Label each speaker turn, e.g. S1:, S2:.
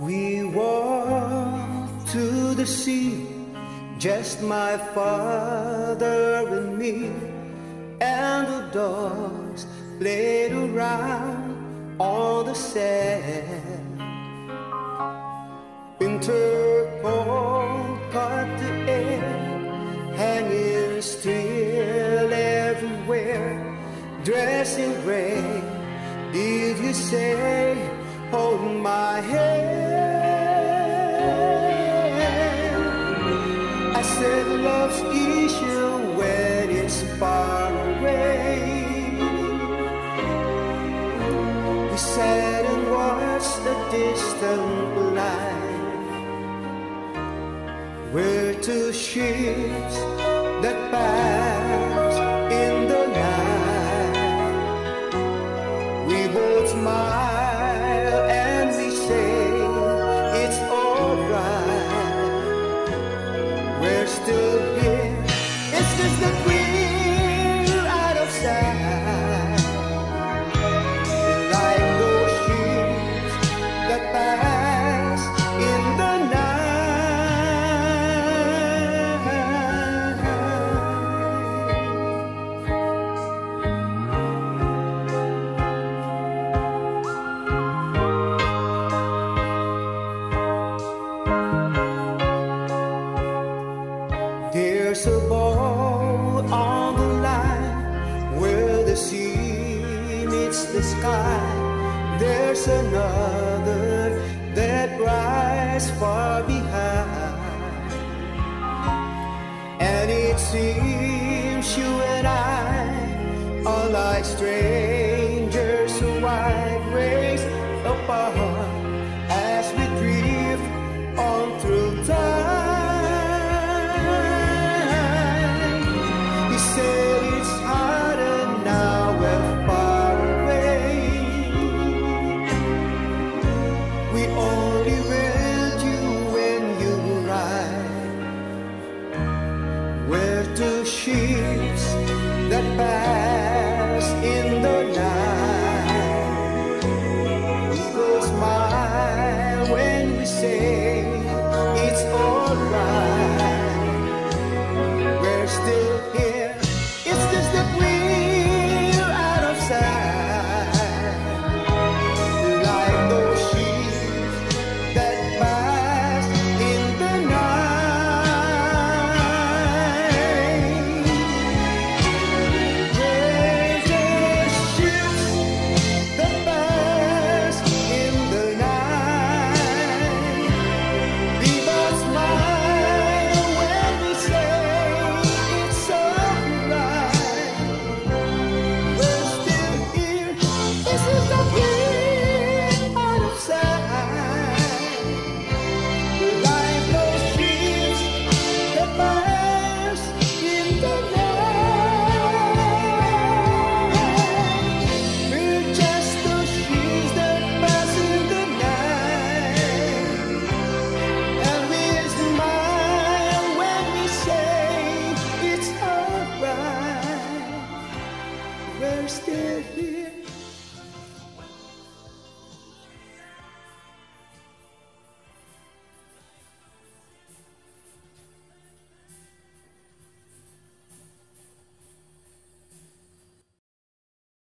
S1: We walked to the sea, just my father and me, and the dogs played around on the sand. Winter cold caught the air, hanging still everywhere, dressed in gray. Did you say, hold my hand? I said, love's easier when it's far away. We sat and watched the distant light, where two ships that pass in the night. We both smile still here. It's just that we're There's a ball on the line where the sea meets the sky. There's another that rises far behind. And it seems you and I are like strangers ships that pass in the night. We will smile when we say